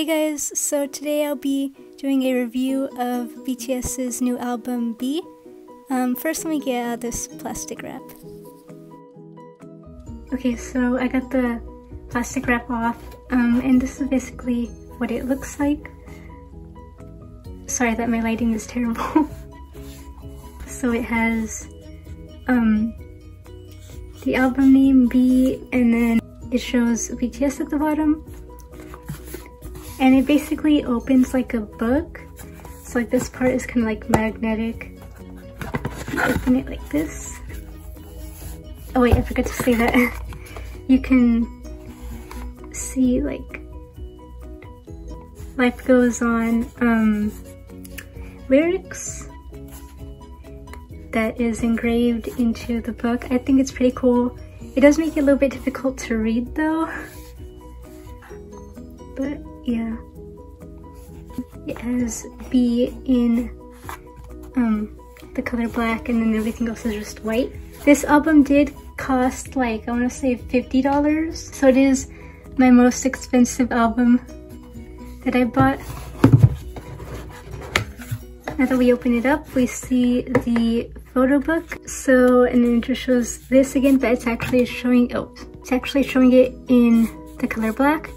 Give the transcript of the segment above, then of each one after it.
Hey guys, so today I'll be doing a review of BTS's new album BE. Um, first let me get out this plastic wrap. Okay, so I got the plastic wrap off, um, and this is basically what it looks like. Sorry that my lighting is terrible. so it has um, the album name BE, and then it shows BTS at the bottom, and it basically opens like a book. So like this part is kind of like magnetic. You open it like this. Oh wait, I forgot to say that. you can see like life goes on um, lyrics that is engraved into the book. I think it's pretty cool. It does make it a little bit difficult to read though. But It has BE in um, the color black and then everything else is just white. This album did cost like, I want to say $50. So it is my most expensive album that I bought. Now that we open it up, we see the photo book. So, and then it just shows this again, but it's actually showing, oh, it's actually showing it in the color black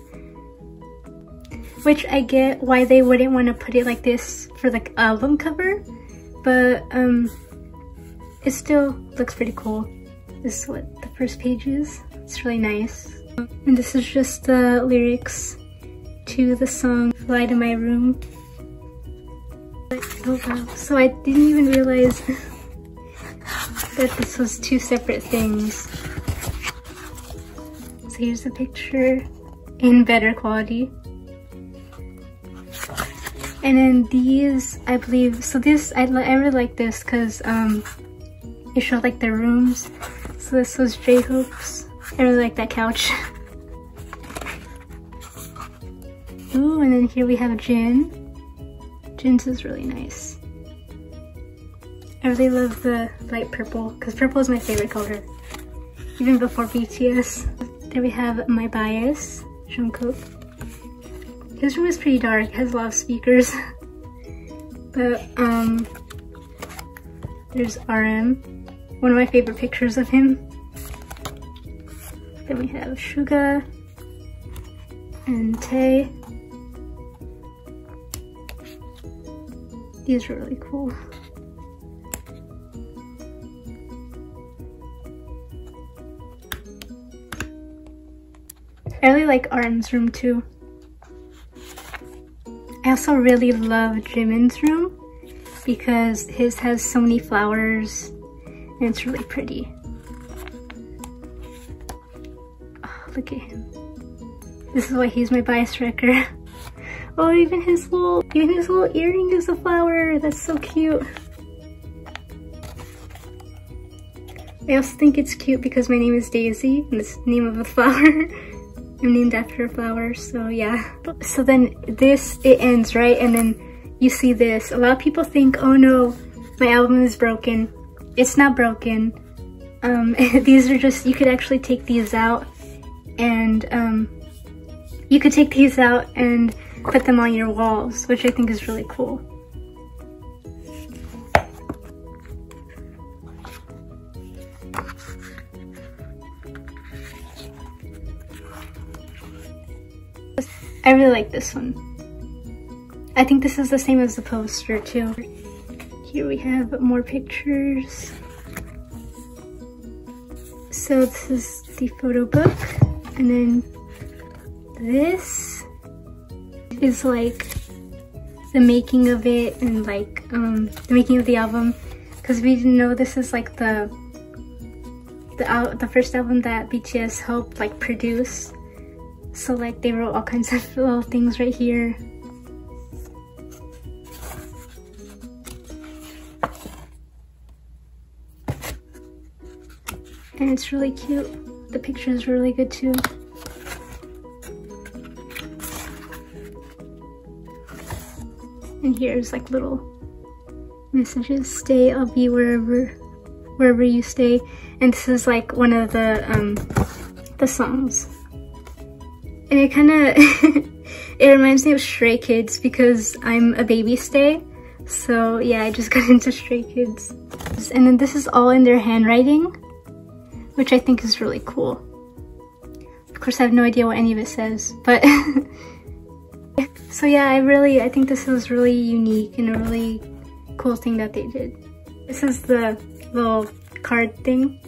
which I get why they wouldn't want to put it like this for the album cover, but um, it still looks pretty cool. This is what the first page is. It's really nice. And this is just the lyrics to the song Fly to My Room. Oh wow, so I didn't even realize that this was two separate things. So here's the picture in better quality. And then these, I believe, so this, I, I really like this because um, it showed like the rooms. So this was J-Hope's. I really like that couch. Ooh, and then here we have Jin. Jin's is really nice. I really love the light purple because purple is my favorite color. Even before BTS. There we have My Bias, Jungkook. His room is pretty dark, has a lot of speakers. but, um, there's RM, one of my favorite pictures of him. Then we have Suga and Tae. These are really cool. I really like RM's room too. I also really love Jimin's room because his has so many flowers and it's really pretty. Oh, look at him. This is why he's my bias wrecker. Oh, even his little, even his little earring is a flower. That's so cute. I also think it's cute because my name is Daisy and it's the name of a flower. Named after a flower, so yeah. So then this, it ends, right? And then you see this. A lot of people think, oh no, my album is broken. It's not broken. Um, these are just, you could actually take these out and um, you could take these out and put them on your walls, which I think is really cool. I really like this one. I think this is the same as the poster too. Here we have more pictures. So this is the photo book and then this is like the making of it and like um, the making of the album because we didn't know this is like the the, the first album that BTS helped like produce so like they wrote all kinds of little things right here. And it's really cute. The picture is really good too. And here's like little messages. Stay, I'll be wherever wherever you stay. And this is like one of the um the songs and it kind of it reminds me of Stray Kids because I'm a baby stay. So yeah, I just got into Stray Kids. And then this is all in their handwriting, which I think is really cool. Of course, I have no idea what any of it says, but so yeah, I really, I think this is really unique and a really cool thing that they did. This is the little card thing.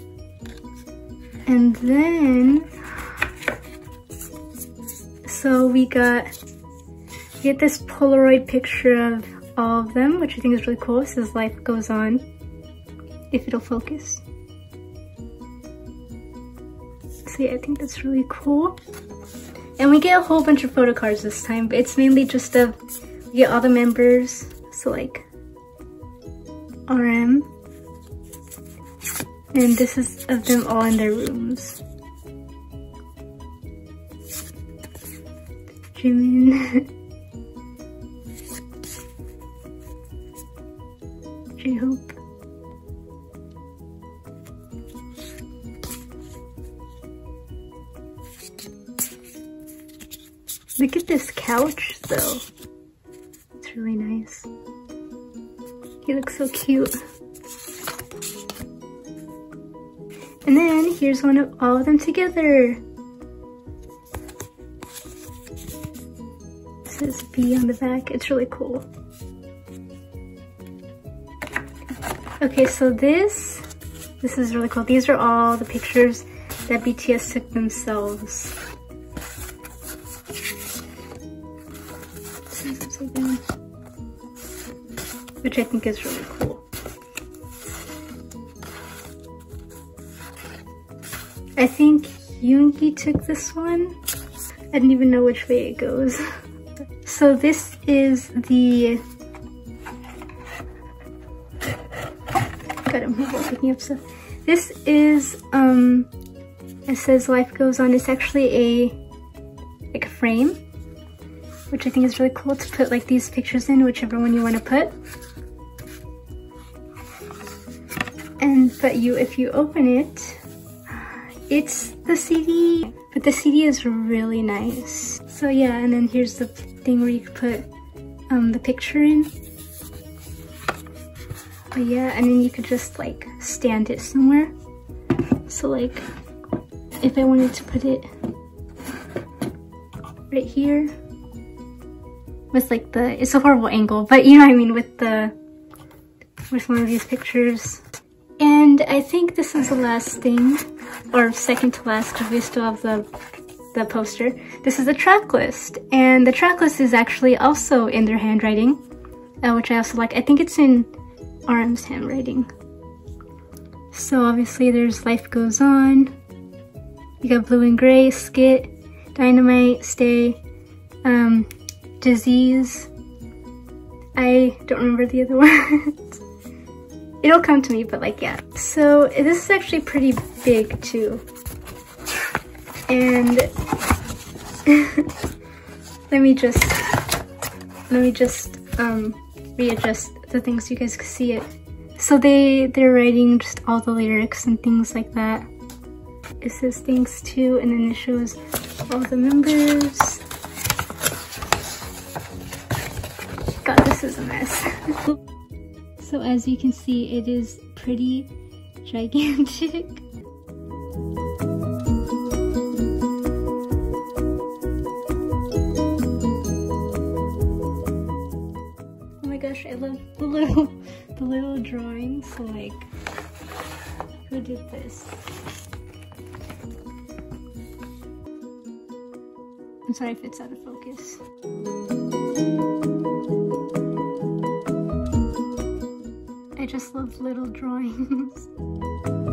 And then, so we got, get this Polaroid picture of all of them, which I think is really cool. It says life goes on, if it'll focus. So yeah, I think that's really cool. And we get a whole bunch of photo cards this time, but it's mainly just of, we get all the members, so like RM. And this is of them all in their rooms. Jimin. J-Hope. Look at this couch though. It's really nice. He looks so cute. And then here's one of all of them together. Says BE on the back. It's really cool. Okay, so this, this is really cool. These are all the pictures that BTS took themselves. Which I think is really cool. I think Yoongi took this one. I didn't even know which way it goes. so this is the gotta move while picking up stuff. This is um it says life goes on. It's actually a like a frame, which I think is really cool to put like these pictures in, whichever one you want to put. And but you if you open it, it's the CD. But the CD is really nice. So yeah, and then here's the thing where you could put um, the picture in. But yeah, and then you could just like stand it somewhere. So like, if I wanted to put it right here with like the, it's a horrible angle, but you know what I mean, with the, with one of these pictures. And I think this is the last thing, or second to last, because we still have the, the poster. This is the track list, and the track list is actually also in their handwriting, uh, which I also like. I think it's in RM's handwriting. So obviously there's Life Goes On, you got Blue and Gray, Skit, Dynamite, Stay, um, Disease. I don't remember the other ones. It'll come to me, but like, yeah. So this is actually pretty big too. And let me just, let me just um, readjust the things so you guys can see it. So they, they're writing just all the lyrics and things like that. It says thanks to, and then it shows all the members. God, this is a mess. So as you can see, it is pretty gigantic. I love the little, the little drawings. Like, who did this? I'm sorry if it's out of focus. I just love little drawings.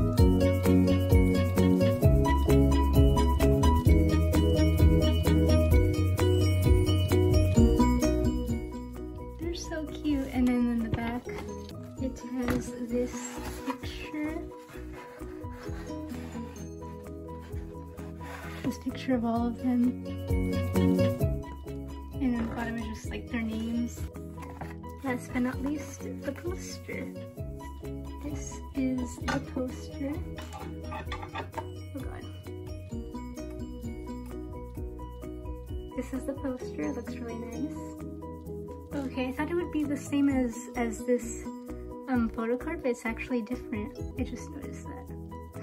of all of them. And on the bottom is just like their names. Last but not least, the poster. This is the poster. Oh god. This this is the poster. It looks really nice. Okay, I thought it would be the same as as this um, photo card, but it's actually different. I just noticed that.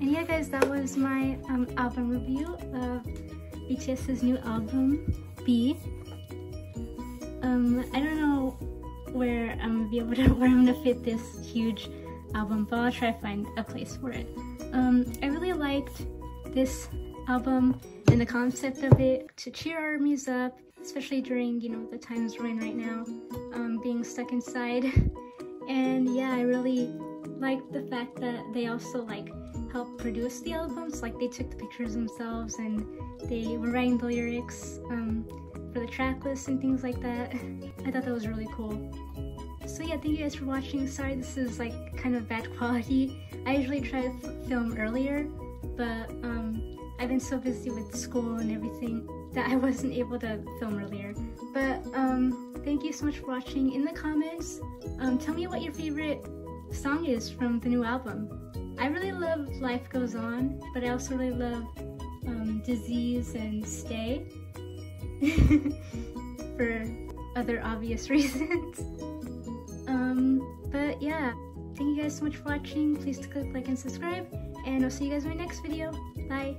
And yeah, guys, that was my um, album review of BTS's new album, BE. Um, I don't know where I'm gonna be able to where I'm gonna fit this huge album, but I'll try to find a place for it. Um, I really liked this album and the concept of it to cheer armies up, especially during, you know, the times we're in right now, um, being stuck inside. And yeah, I really liked the fact that they also like helped produce the albums. Like they took the pictures themselves and they were writing the lyrics um, for the track list and things like that. I thought that was really cool. So yeah, thank you guys for watching. Sorry this is like kind of bad quality. I usually try to film earlier, but um, I've been so busy with school and everything that I wasn't able to film earlier. But um, thank you so much for watching. In the comments, um, tell me what your favorite song is from the new album. I really love Life Goes On, but I also really love um, Disease and Stay for other obvious reasons. um, but yeah, thank you guys so much for watching. Please click like and subscribe, and I'll see you guys in my next video. Bye!